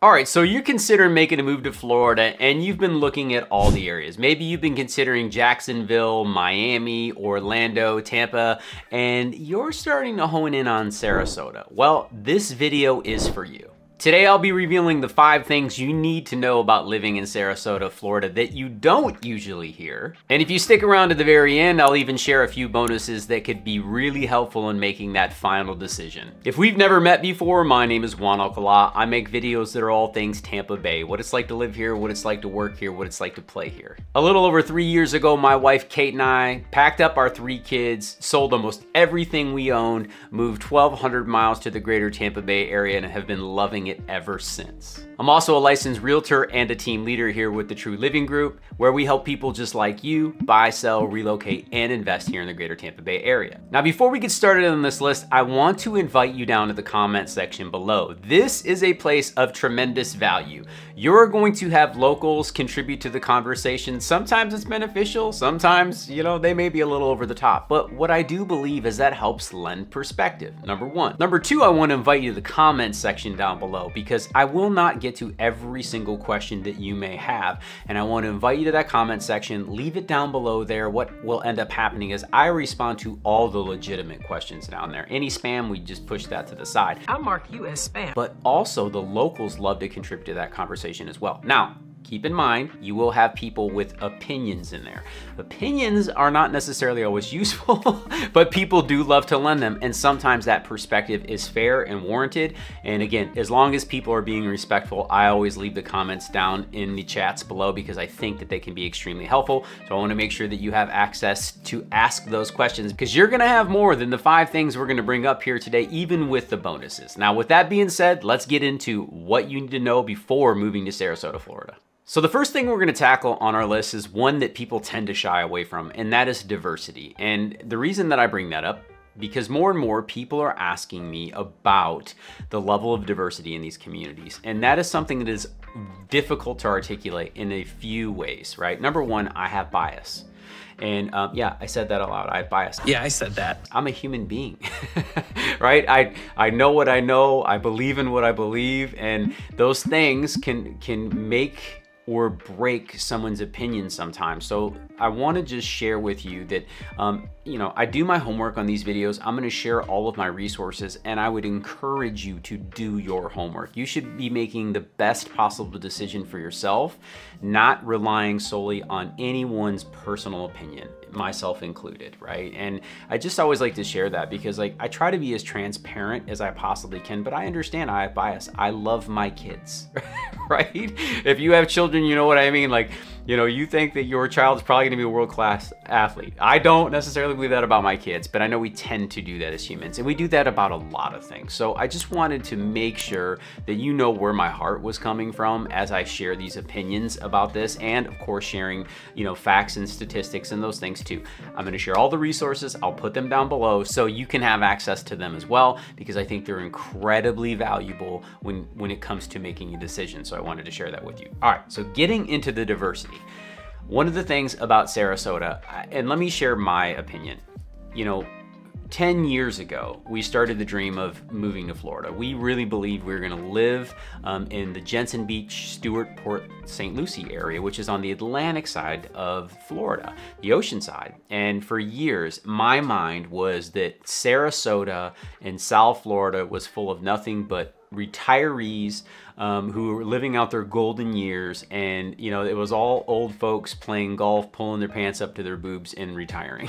All right, so you're considering making a move to Florida and you've been looking at all the areas. Maybe you've been considering Jacksonville, Miami, Orlando, Tampa, and you're starting to hone in on Sarasota. Well, this video is for you. Today I'll be revealing the five things you need to know about living in Sarasota, Florida that you don't usually hear. And if you stick around to the very end, I'll even share a few bonuses that could be really helpful in making that final decision. If we've never met before, my name is Juan Alcala. I make videos that are all things Tampa Bay, what it's like to live here, what it's like to work here, what it's like to play here. A little over three years ago, my wife Kate and I packed up our three kids, sold almost everything we owned, moved 1,200 miles to the greater Tampa Bay area and have been loving it ever since. I'm also a licensed realtor and a team leader here with the True Living Group, where we help people just like you buy, sell, relocate, and invest here in the greater Tampa Bay area. Now, before we get started on this list, I want to invite you down to the comment section below. This is a place of tremendous value. You're going to have locals contribute to the conversation. Sometimes it's beneficial, sometimes, you know, they may be a little over the top. But what I do believe is that helps lend perspective, number one. Number two, I want to invite you to the comment section down below because I will not get to every single question that you may have. And I want to invite you to that comment section, leave it down below there. What will end up happening is I respond to all the legitimate questions down there. Any spam, we just push that to the side. I'll mark you as spam. But also the locals love to contribute to that conversation as well. Now, keep in mind, you will have people with opinions in there. Opinions are not necessarily always useful, but people do love to lend them. And sometimes that perspective is fair and warranted. And again, as long as people are being respectful, I always leave the comments down in the chats below because I think that they can be extremely helpful. So I wanna make sure that you have access to ask those questions because you're gonna have more than the five things we're gonna bring up here today, even with the bonuses. Now, with that being said, let's get into what you need to know before moving to Sarasota, Florida. So the first thing we're gonna tackle on our list is one that people tend to shy away from, and that is diversity. And the reason that I bring that up because more and more people are asking me about the level of diversity in these communities. And that is something that is difficult to articulate in a few ways, right? Number one, I have bias. And um, yeah, I said that aloud. I have bias. Yeah, I said that. I'm a human being, right? I I know what I know. I believe in what I believe, and those things can can make or break someone's opinion sometimes. So I wanna just share with you that, um, you know, I do my homework on these videos. I'm gonna share all of my resources and I would encourage you to do your homework. You should be making the best possible decision for yourself, not relying solely on anyone's personal opinion myself included, right? And I just always like to share that because like I try to be as transparent as I possibly can, but I understand I have bias. I love my kids, right? If you have children, you know what I mean? Like you know, you think that your child is probably gonna be a world-class athlete. I don't necessarily believe that about my kids, but I know we tend to do that as humans, and we do that about a lot of things. So I just wanted to make sure that you know where my heart was coming from as I share these opinions about this, and of course sharing, you know, facts and statistics and those things too. I'm gonna share all the resources, I'll put them down below so you can have access to them as well, because I think they're incredibly valuable when, when it comes to making a decision. So I wanted to share that with you. All right, so getting into the diversity. One of the things about Sarasota, and let me share my opinion, you know, 10 years ago, we started the dream of moving to Florida. We really believed we were going to live um, in the Jensen Beach, Stuart, Port St. Lucie area, which is on the Atlantic side of Florida, the ocean side. And for years, my mind was that Sarasota and South Florida was full of nothing but retirees um, who were living out their golden years and you know it was all old folks playing golf pulling their pants up to their boobs and retiring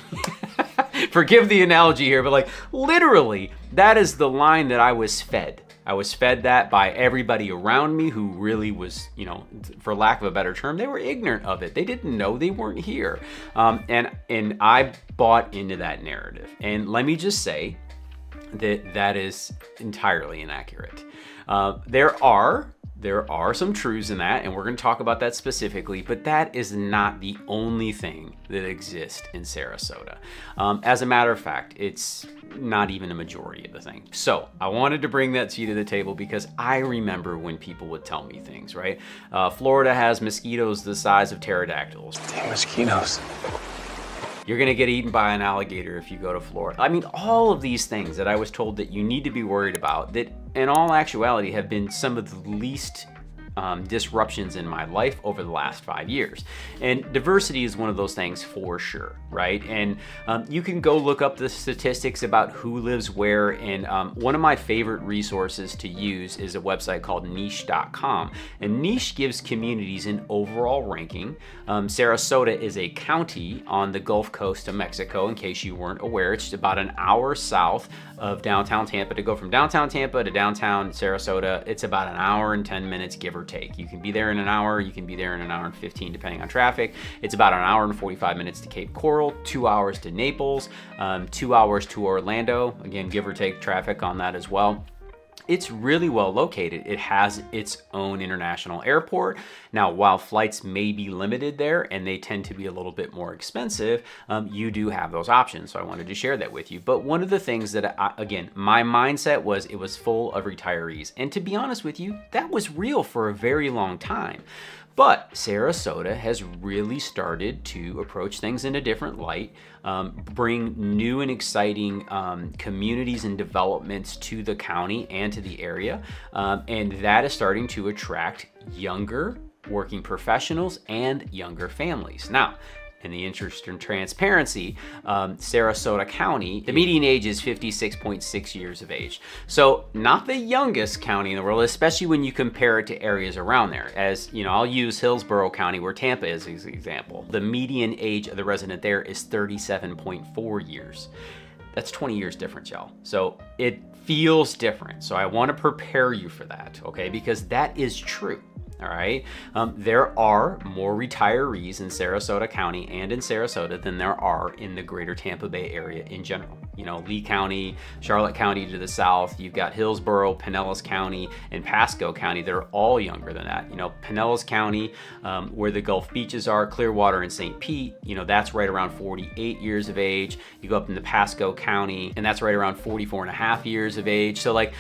forgive the analogy here but like literally that is the line that i was fed I was fed that by everybody around me who really was, you know, for lack of a better term, they were ignorant of it. They didn't know they weren't here. Um, and, and I bought into that narrative. And let me just say that that is entirely inaccurate. Uh, there are there are some truths in that, and we're going to talk about that specifically, but that is not the only thing that exists in Sarasota. Um, as a matter of fact, it's not even a majority of the thing. So I wanted to bring that to you to the table because I remember when people would tell me things, right? Uh, Florida has mosquitoes the size of pterodactyls. Damn mosquitoes. You're gonna get eaten by an alligator if you go to Florida. I mean, all of these things that I was told that you need to be worried about that in all actuality have been some of the least um, disruptions in my life over the last five years. And diversity is one of those things for sure, right? And um, you can go look up the statistics about who lives where. And um, one of my favorite resources to use is a website called niche.com. And niche gives communities an overall ranking. Um, Sarasota is a county on the Gulf Coast of Mexico, in case you weren't aware. It's about an hour south of downtown Tampa. To go from downtown Tampa to downtown Sarasota, it's about an hour and 10 minutes, give or take. You can be there in an hour, you can be there in an hour and 15, depending on traffic. It's about an hour and 45 minutes to Cape Coral, two hours to Naples, um, two hours to Orlando. Again, give or take traffic on that as well. It's really well located. It has its own international airport. Now, while flights may be limited there and they tend to be a little bit more expensive, um, you do have those options. So I wanted to share that with you. But one of the things that, I, again, my mindset was it was full of retirees. And to be honest with you, that was real for a very long time. But Sarasota has really started to approach things in a different light, um, bring new and exciting um, communities and developments to the county and to the area. Um, and that is starting to attract younger working professionals and younger families. Now, in the interest in transparency, um, Sarasota County, the median age is 56.6 years of age. So not the youngest county in the world, especially when you compare it to areas around there. As you know, I'll use Hillsborough County where Tampa is as an example. The median age of the resident there is 37.4 years. That's 20 years difference, y'all. So it feels different. So I want to prepare you for that, okay? Because that is true all right? Um, there are more retirees in Sarasota County and in Sarasota than there are in the greater Tampa Bay area in general. You know, Lee County, Charlotte County to the south, you've got Hillsborough, Pinellas County, and Pasco County. They're all younger than that. You know, Pinellas County, um, where the Gulf beaches are, Clearwater and St. Pete, you know, that's right around 48 years of age. You go up into Pasco County, and that's right around 44 and a half years of age. So like,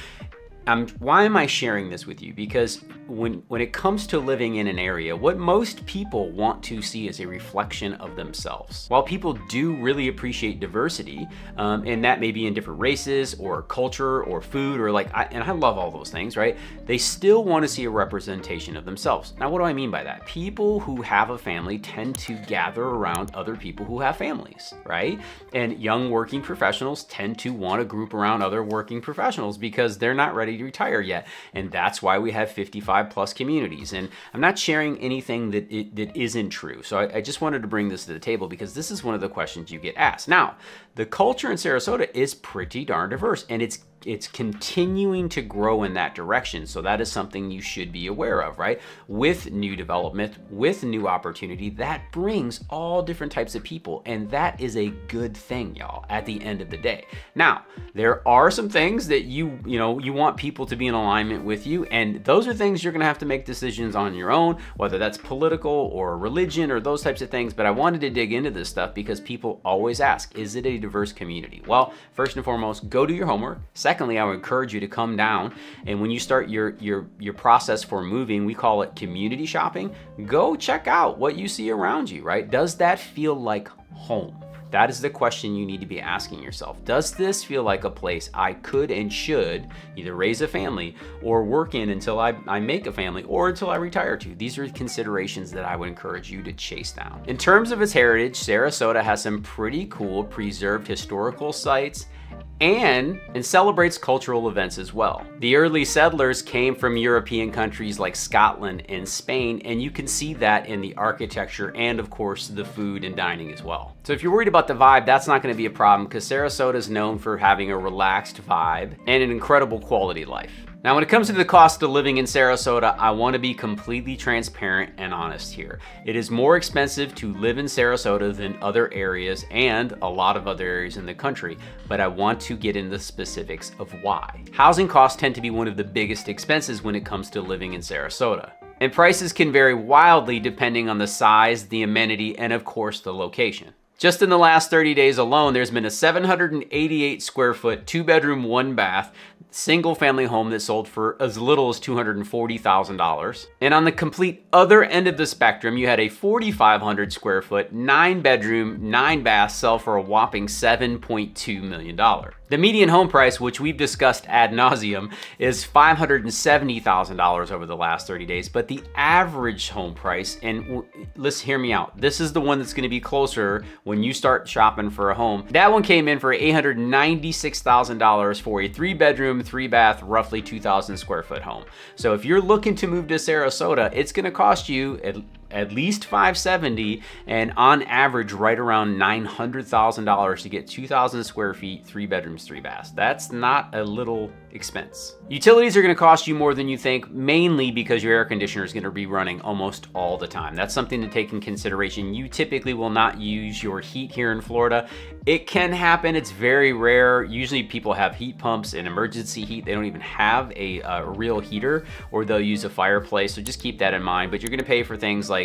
I'm, why am I sharing this with you? Because when, when it comes to living in an area, what most people want to see is a reflection of themselves. While people do really appreciate diversity, um, and that may be in different races or culture or food or like, I, and I love all those things, right? They still want to see a representation of themselves. Now, what do I mean by that? People who have a family tend to gather around other people who have families, right? And young working professionals tend to want to group around other working professionals because they're not ready to retire yet. And that's why we have 55 plus communities. And I'm not sharing anything that, it, that isn't true. So I, I just wanted to bring this to the table because this is one of the questions you get asked. Now, the culture in Sarasota is pretty darn diverse and it's it's continuing to grow in that direction. So that is something you should be aware of, right? With new development, with new opportunity, that brings all different types of people. And that is a good thing, y'all, at the end of the day. Now, there are some things that you, you know, you want people to be in alignment with you. And those are things you're to have to make decisions on your own, whether that's political or religion or those types of things. But I wanted to dig into this stuff because people always ask, is it a diverse community? Well, first and foremost, go do your homework. Secondly, I would encourage you to come down and when you start your, your, your process for moving, we call it community shopping, go check out what you see around you, right? Does that feel like home? That is the question you need to be asking yourself. Does this feel like a place I could and should either raise a family or work in until I, I make a family or until I retire to? These are considerations that I would encourage you to chase down. In terms of its heritage, Sarasota has some pretty cool preserved historical sites and, and celebrates cultural events as well. The early settlers came from European countries like Scotland and Spain, and you can see that in the architecture and of course the food and dining as well. So if you're worried about the vibe, that's not gonna be a problem because Sarasota is known for having a relaxed vibe and an incredible quality life. Now, when it comes to the cost of living in Sarasota, I want to be completely transparent and honest here. It is more expensive to live in Sarasota than other areas and a lot of other areas in the country, but I want to get into the specifics of why. Housing costs tend to be one of the biggest expenses when it comes to living in Sarasota. And prices can vary wildly depending on the size, the amenity, and of course the location. Just in the last 30 days alone, there's been a 788 square foot, two bedroom, one bath single family home that sold for as little as $240,000. And on the complete other end of the spectrum, you had a 4,500 square foot, nine bedroom, nine bath sell for a whopping $7.2 million. The median home price, which we've discussed ad nauseum, is $570,000 over the last 30 days, but the average home price, and let's hear me out, this is the one that's gonna be closer when you start shopping for a home. That one came in for $896,000 for a three bedroom, three bath, roughly 2,000 square foot home. So if you're looking to move to Sarasota, it's gonna cost you at least 570 and on average right around $900,000 to get 2,000 square feet, three bedrooms, three baths. That's not a little expense. Utilities are gonna cost you more than you think, mainly because your air conditioner is gonna be running almost all the time. That's something to take in consideration. You typically will not use your heat here in Florida. It can happen, it's very rare. Usually people have heat pumps and emergency heat. They don't even have a, a real heater or they'll use a fireplace. So just keep that in mind. But you're gonna pay for things like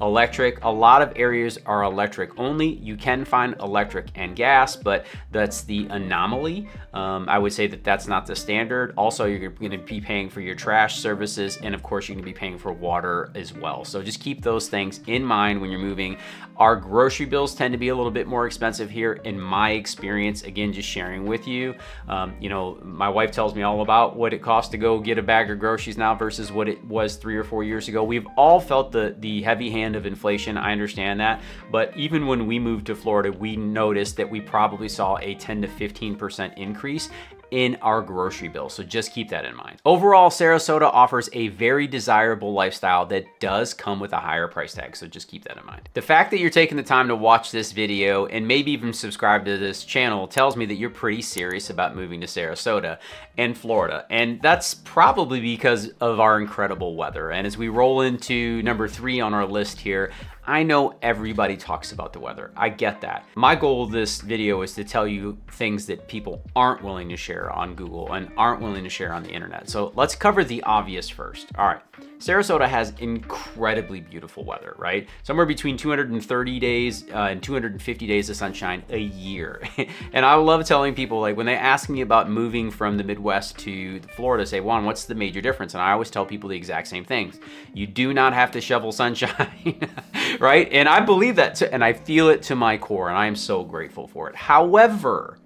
electric. A lot of areas are electric only. You can find electric and gas, but that's the anomaly. Um, I would say that that's not the standard. Also, you're gonna be paying for your trash services, and of course, you're gonna be paying for water as well. So just keep those things in mind when you're moving. Our grocery bills tend to be a little bit more expensive here in my experience. Again, just sharing with you. Um, you know, my wife tells me all about what it costs to go get a bag of groceries now versus what it was three or four years ago. We've all felt the, the heavy hand of inflation. I understand that. But even when we moved to Florida, we noticed that we probably saw a 10 to 15% increase in our grocery bill. So just keep that in mind. Overall, Sarasota offers a very desirable lifestyle that does come with a higher price tag. So just keep that in mind. The fact that you're taking the time to watch this video and maybe even subscribe to this channel tells me that you're pretty serious about moving to Sarasota and Florida. And that's probably because of our incredible weather. And as we roll into number three on our list here, I know everybody talks about the weather. I get that. My goal of this video is to tell you things that people aren't willing to share on Google and aren't willing to share on the internet. So let's cover the obvious first. All right. Sarasota has incredibly beautiful weather, right? Somewhere between 230 days uh, and 250 days of sunshine a year. and I love telling people, like when they ask me about moving from the Midwest to Florida, say, Juan, what's the major difference? And I always tell people the exact same things. You do not have to shovel sunshine, right? And I believe that, to, and I feel it to my core, and I am so grateful for it. However,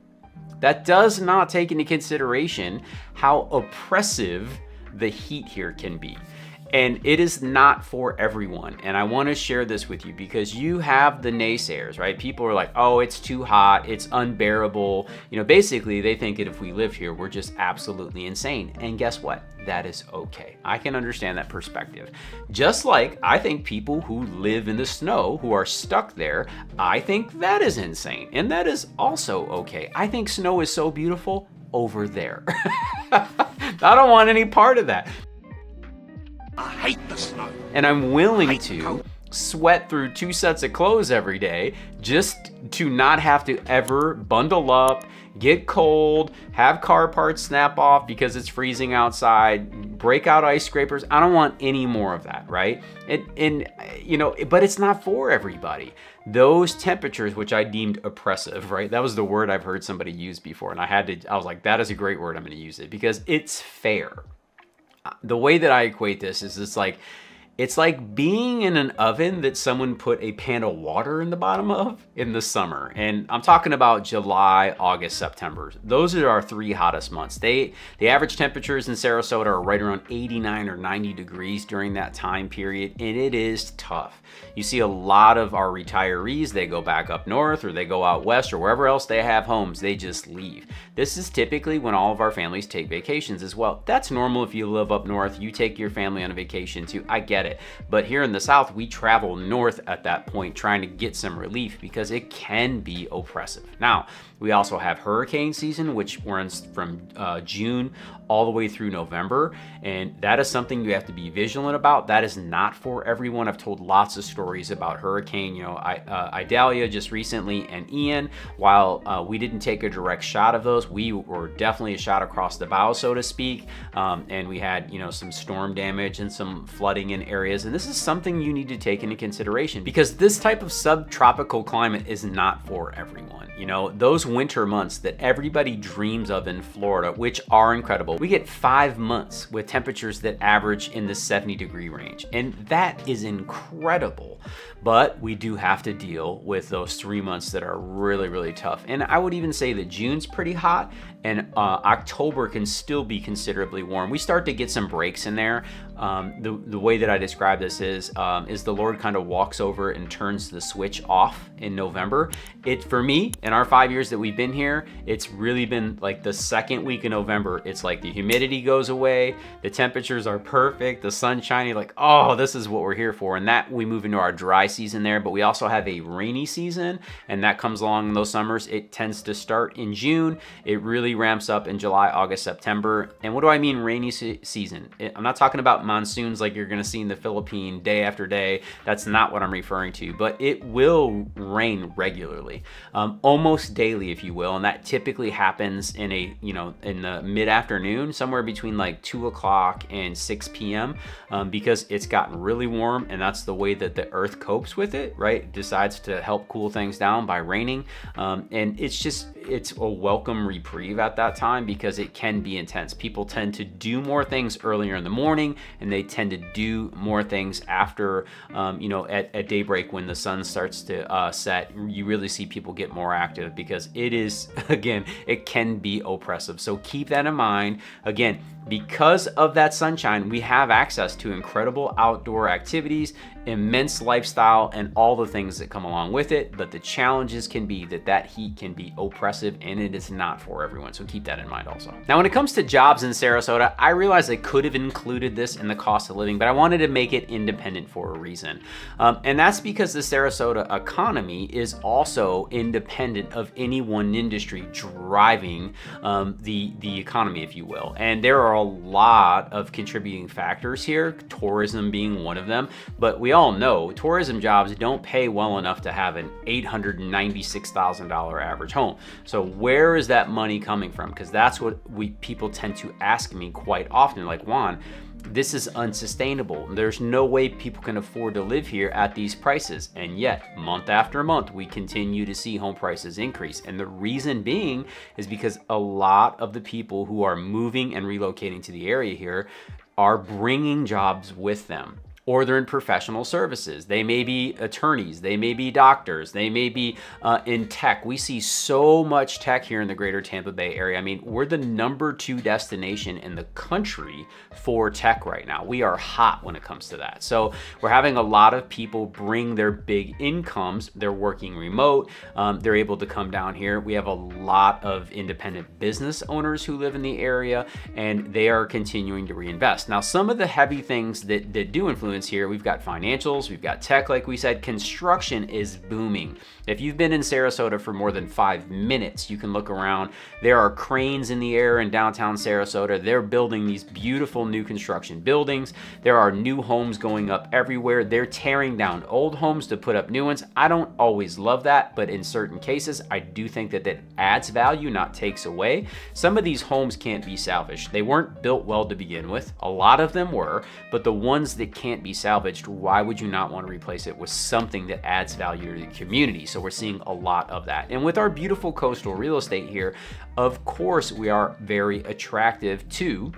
that does not take into consideration how oppressive the heat here can be. And it is not for everyone. And I want to share this with you because you have the naysayers, right? People are like, oh, it's too hot, it's unbearable. You know, basically, they think that if we live here, we're just absolutely insane. And guess what? That is okay. I can understand that perspective. Just like I think people who live in the snow, who are stuck there, I think that is insane. And that is also okay. I think snow is so beautiful over there. I don't want any part of that. I hate the snow. And I'm willing to sweat through two sets of clothes every day just to not have to ever bundle up, get cold, have car parts snap off because it's freezing outside, break out ice scrapers. I don't want any more of that, right? And, and you know, but it's not for everybody. Those temperatures, which I deemed oppressive, right? That was the word I've heard somebody use before. And I had to, I was like, that is a great word. I'm going to use it because it's fair the way that I equate this is it's like it's like being in an oven that someone put a pan of water in the bottom of in the summer. And I'm talking about July, August, September. Those are our three hottest months. They The average temperatures in Sarasota are right around 89 or 90 degrees during that time period, and it is tough. You see a lot of our retirees, they go back up north or they go out west or wherever else they have homes, they just leave. This is typically when all of our families take vacations as well. That's normal if you live up north, you take your family on a vacation too. I get get it. But here in the South, we travel north at that point trying to get some relief because it can be oppressive. Now, we also have hurricane season, which runs from uh, June all the way through November. And that is something you have to be vigilant about. That is not for everyone. I've told lots of stories about hurricane, you know, I, uh, Idalia just recently and Ian. While uh, we didn't take a direct shot of those, we were definitely a shot across the bow, so to speak. Um, and we had, you know, some storm damage and some flooding in areas, and this is something you need to take into consideration because this type of subtropical climate is not for everyone. You know, those winter months that everybody dreams of in Florida, which are incredible, we get five months with temperatures that average in the 70 degree range, and that is incredible. But we do have to deal with those three months that are really, really tough. And I would even say that June's pretty hot and uh, October can still be considerably warm. We start to get some breaks in there. Um, the, the way that I describe this is, um, is the Lord kind of walks over and turns the switch off in November. It, for me, in our five years that we've been here, it's really been like the second week in November, it's like the humidity goes away, the temperatures are perfect, the sun's shining, like, oh, this is what we're here for. And that we move into our dry season there, but we also have a rainy season and that comes along in those summers. It tends to start in June. It really ramps up in July, August, September. And what do I mean rainy se season? I'm not talking about monsoons like you're gonna see in the Philippine day after day. That's not what I'm referring to, but it will rain regularly, um, almost daily, if you will. And that typically happens in a, you know, in the mid afternoon, somewhere between like two o'clock and 6 p.m. Um, because it's gotten really warm and that's the way that the earth copes with it, right? decides to help cool things down by raining. Um, and it's just, it's a welcome reprieve at that time because it can be intense. People tend to do more things earlier in the morning and they tend to do more things after, um, you know, at, at, daybreak when the sun starts to uh, set. You really see people get more active because it is, again, it can be oppressive. So keep that in mind. Again, because of that sunshine, we have access to incredible outdoor activities, immense lifestyle, and all the things that come along with it. But the challenges can be that that heat can be oppressive and it is not for everyone. So keep that in mind also. Now, when it comes to jobs in Sarasota, I realized I could have included this in the cost of living, but I wanted to make it independent for a reason. Um, and that's because the Sarasota economy is also independent of any one industry driving um, the, the economy, if you will. And there are are a lot of contributing factors here, tourism being one of them. But we all know tourism jobs don't pay well enough to have an $896,000 average home. So where is that money coming from? Because that's what we people tend to ask me quite often, like Juan, this is unsustainable. There's no way people can afford to live here at these prices. And yet, month after month, we continue to see home prices increase. And the reason being is because a lot of the people who are moving and relocating to the area here are bringing jobs with them or they're in professional services. They may be attorneys, they may be doctors, they may be uh, in tech. We see so much tech here in the greater Tampa Bay area. I mean, we're the number two destination in the country for tech right now. We are hot when it comes to that. So we're having a lot of people bring their big incomes. They're working remote. Um, they're able to come down here. We have a lot of independent business owners who live in the area and they are continuing to reinvest. Now, some of the heavy things that, that do influence influence here. We've got financials, we've got tech, like we said. Construction is booming. If you've been in Sarasota for more than five minutes, you can look around. There are cranes in the air in downtown Sarasota. They're building these beautiful new construction buildings. There are new homes going up everywhere. They're tearing down old homes to put up new ones. I don't always love that, but in certain cases, I do think that that adds value, not takes away. Some of these homes can't be salvaged. They weren't built well to begin with. A lot of them were, but the ones that can't be salvaged, why would you not want to replace it with something that adds value to the community? So we're seeing a lot of that. And with our beautiful coastal real estate here, of course, we are very attractive to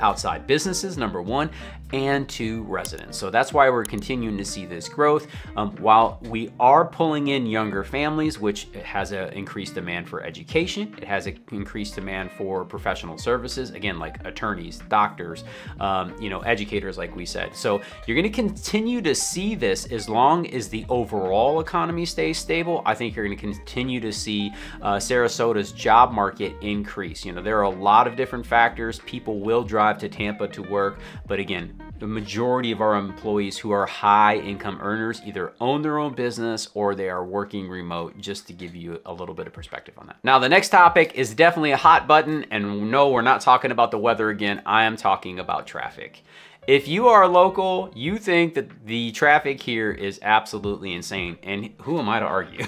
outside businesses, number one, and to residents. So that's why we're continuing to see this growth. Um, while we are pulling in younger families, which has an increased demand for education, it has an increased demand for professional services, again, like attorneys, doctors, um, you know, educators, like we said. So you're gonna continue to see this as long as the overall economy stays stable. I think you're gonna continue to see uh, Sarasota's job market increase. You know, there are a lot of different factors. People will drive to Tampa to work, but again, the majority of our employees who are high income earners either own their own business or they are working remote, just to give you a little bit of perspective on that. Now, the next topic is definitely a hot button, and no, we're not talking about the weather again. I am talking about traffic. If you are a local, you think that the traffic here is absolutely insane. And who am I to argue?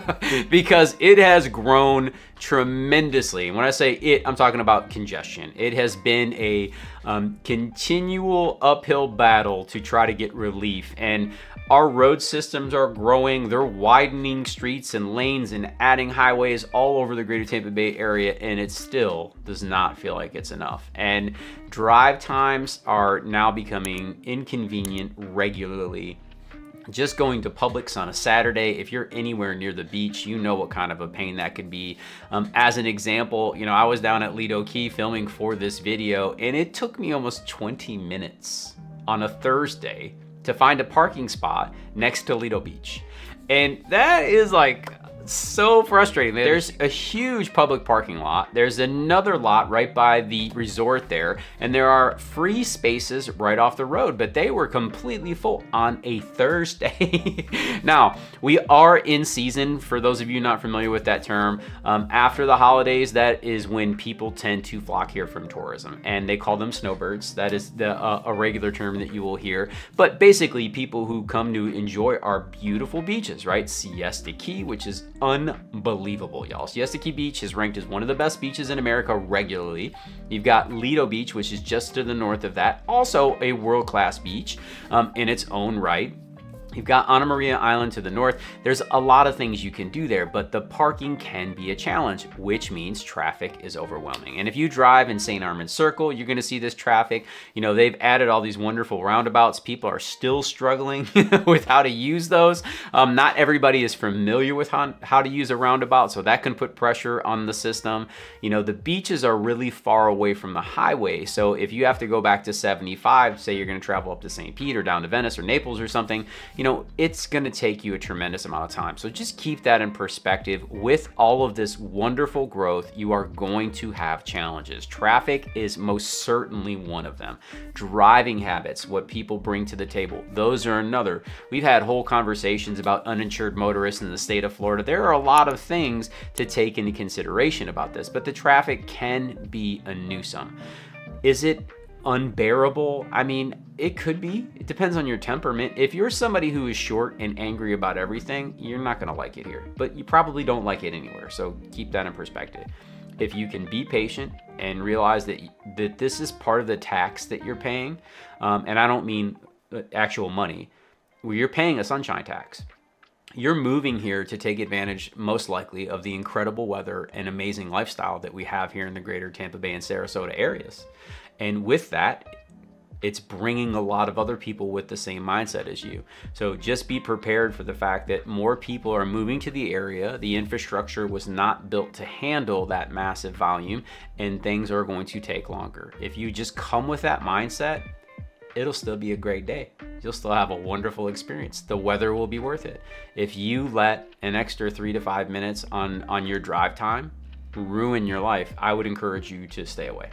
because it has grown tremendously. And When I say it, I'm talking about congestion. It has been a um, continual uphill battle to try to get relief. And our road systems are growing. They're widening streets and lanes and adding highways all over the greater Tampa Bay area, and it still does not feel like it's enough. And drive times are now becoming inconvenient regularly just going to Publix on a Saturday, if you're anywhere near the beach, you know what kind of a pain that could be. Um, as an example, you know, I was down at Lido Key filming for this video and it took me almost 20 minutes on a Thursday to find a parking spot next to Lido Beach. And that is like so frustrating. There's a huge public parking lot. There's another lot right by the resort there, and there are free spaces right off the road, but they were completely full on a Thursday. now, we are in season, for those of you not familiar with that term. Um, after the holidays, that is when people tend to flock here from tourism, and they call them snowbirds. That is the, uh, a regular term that you will hear. But basically, people who come to enjoy our beautiful beaches, right? Siesta Key, which is unbelievable, y'all. Siesta Beach is ranked as one of the best beaches in America regularly. You've got Lido Beach, which is just to the north of that, also a world-class beach um, in its own right. You've got Anna Maria Island to the north. There's a lot of things you can do there, but the parking can be a challenge, which means traffic is overwhelming. And if you drive in St. Armand Circle, you're gonna see this traffic. You know, they've added all these wonderful roundabouts. People are still struggling with how to use those. Um, not everybody is familiar with how, how to use a roundabout, so that can put pressure on the system. You know, the beaches are really far away from the highway, so if you have to go back to 75, say you're gonna travel up to St. Pete or down to Venice or Naples or something, you know, it's gonna take you a tremendous amount of time. So just keep that in perspective. With all of this wonderful growth, you are going to have challenges. Traffic is most certainly one of them. Driving habits, what people bring to the table, those are another. We've had whole conversations about uninsured motorists in the state of Florida. There are a lot of things to take into consideration about this, but the traffic can be a nuisance. Is it unbearable? I mean, it could be. It depends on your temperament. If you're somebody who is short and angry about everything, you're not gonna like it here. But you probably don't like it anywhere, so keep that in perspective. If you can be patient and realize that, that this is part of the tax that you're paying, um, and I don't mean uh, actual money, well, you're paying a sunshine tax you're moving here to take advantage most likely of the incredible weather and amazing lifestyle that we have here in the greater Tampa Bay and Sarasota areas. And with that, it's bringing a lot of other people with the same mindset as you. So just be prepared for the fact that more people are moving to the area. The infrastructure was not built to handle that massive volume and things are going to take longer. If you just come with that mindset, it'll still be a great day. You'll still have a wonderful experience. The weather will be worth it. If you let an extra three to five minutes on, on your drive time ruin your life, I would encourage you to stay away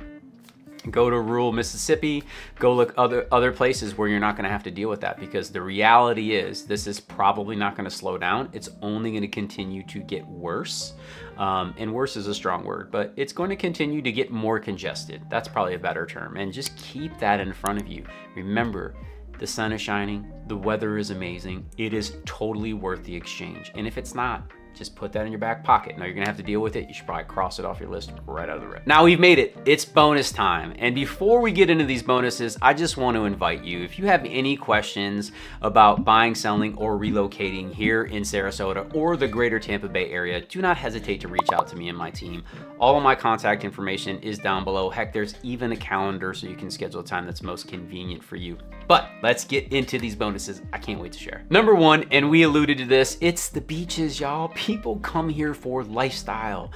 go to rural Mississippi, go look other other places where you're not going to have to deal with that because the reality is this is probably not going to slow down. It's only going to continue to get worse. Um, and worse is a strong word, but it's going to continue to get more congested. That's probably a better term. And just keep that in front of you. Remember, the sun is shining, the weather is amazing. It is totally worth the exchange. And if it's not, just put that in your back pocket. Now you're gonna have to deal with it. You should probably cross it off your list right out of the rip. Now we've made it, it's bonus time. And before we get into these bonuses, I just want to invite you, if you have any questions about buying, selling, or relocating here in Sarasota or the greater Tampa Bay area, do not hesitate to reach out to me and my team. All of my contact information is down below. Heck, there's even a calendar so you can schedule a time that's most convenient for you. But let's get into these bonuses. I can't wait to share. Number one, and we alluded to this, it's the beaches, y'all people come here for lifestyle.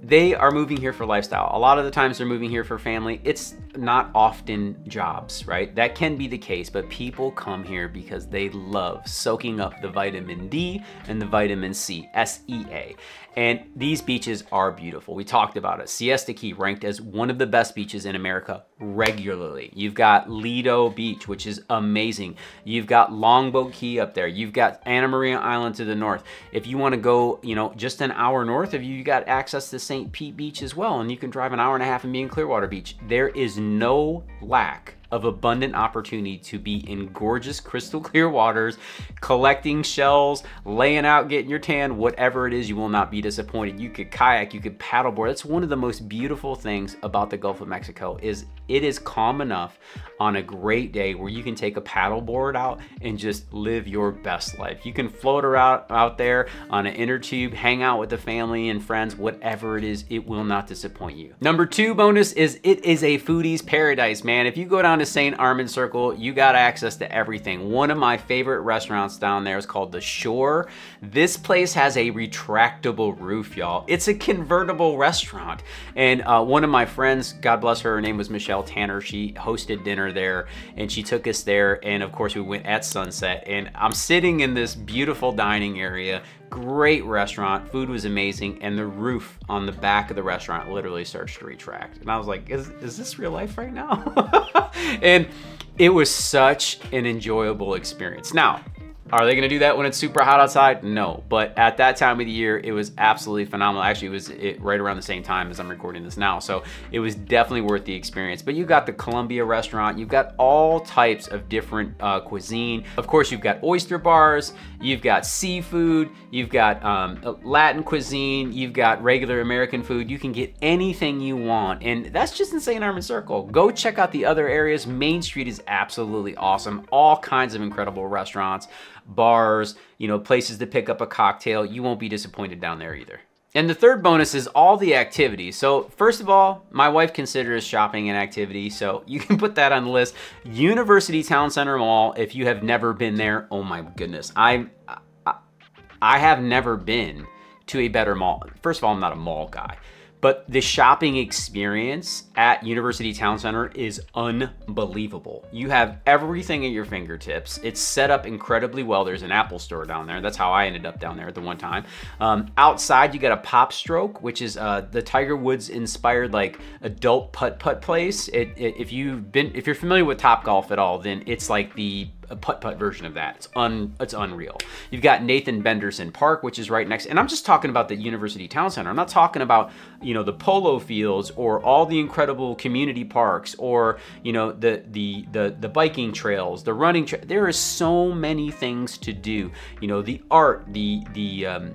They are moving here for lifestyle. A lot of the times they're moving here for family. It's not often jobs, right? That can be the case, but people come here because they love soaking up the vitamin D and the vitamin C, S-E-A. And these beaches are beautiful. We talked about it. Siesta Key ranked as one of the best beaches in America regularly. You've got Lido Beach, which is amazing. You've got Longboat Key up there. You've got Anna Maria Island to the north. If you want to go, you know, just an hour north of you, you got access to St. Pete Beach as well. And you can drive an hour and a half and be in Clearwater Beach. There is no lack of abundant opportunity to be in gorgeous crystal clear waters, collecting shells, laying out, getting your tan, whatever it is, you will not be disappointed. You could kayak, you could paddleboard. That's one of the most beautiful things about the Gulf of Mexico is it is calm enough on a great day where you can take a paddleboard out and just live your best life. You can float around out there on an inner tube, hang out with the family and friends, whatever it is, it will not disappoint you. Number two bonus is it is a foodie's paradise, man. If you go down to St. Armand Circle, you got access to everything. One of my favorite restaurants down there is called The Shore. This place has a retractable roof, y'all. It's a convertible restaurant. And uh, one of my friends, God bless her, her name was Michelle Tanner. She hosted dinner there and she took us there. And of course we went at sunset and I'm sitting in this beautiful dining area great restaurant. Food was amazing and the roof on the back of the restaurant literally starts to retract. And i was like is, is this real life right now? And it was such an enjoyable experience. Now are they gonna do that when it's super hot outside? No, but at that time of the year, it was absolutely phenomenal. Actually, it was it, right around the same time as I'm recording this now, so it was definitely worth the experience. But you've got the Columbia restaurant, you've got all types of different uh, cuisine. Of course, you've got oyster bars, you've got seafood, you've got um, Latin cuisine, you've got regular American food. You can get anything you want, and that's just in St. Armand Circle. Go check out the other areas. Main Street is absolutely awesome. All kinds of incredible restaurants bars, you know, places to pick up a cocktail. You won't be disappointed down there either. And the third bonus is all the activities. So first of all, my wife considers shopping an activity, so you can put that on the list. University Town Center Mall, if you have never been there, oh my goodness. I, I, I have never been to a better mall. First of all, I'm not a mall guy. But the shopping experience at University Town Center is unbelievable. You have everything at your fingertips. It's set up incredibly well. There's an Apple store down there. That's how I ended up down there at the one time. Um, outside, you got a PopStroke, which is uh, the Tiger Woods inspired like adult putt putt place. It, it, if you've been, if you're familiar with Topgolf at all, then it's like the a putt-putt version of that. It's un it's unreal. You've got Nathan Benderson Park, which is right next, and I'm just talking about the University Town Center. I'm not talking about, you know, the polo fields or all the incredible community parks or, you know, the the the the biking trails, the running there are so many things to do. You know, the art, the the um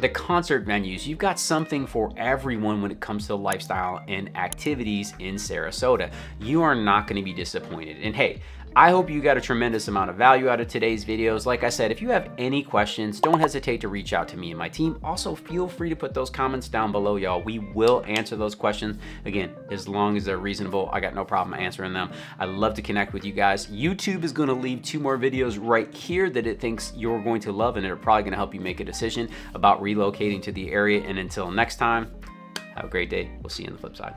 the concert venues, you've got something for everyone when it comes to lifestyle and activities in Sarasota. You are not gonna be disappointed. And hey, I hope you got a tremendous amount of value out of today's videos. Like I said, if you have any questions, don't hesitate to reach out to me and my team. Also, feel free to put those comments down below, y'all. We will answer those questions. Again, as long as they're reasonable, I got no problem answering them. I love to connect with you guys. YouTube is gonna leave two more videos right here that it thinks you're going to love and it's probably gonna help you make a decision about relocating to the area. And until next time, have a great day. We'll see you on the flip side.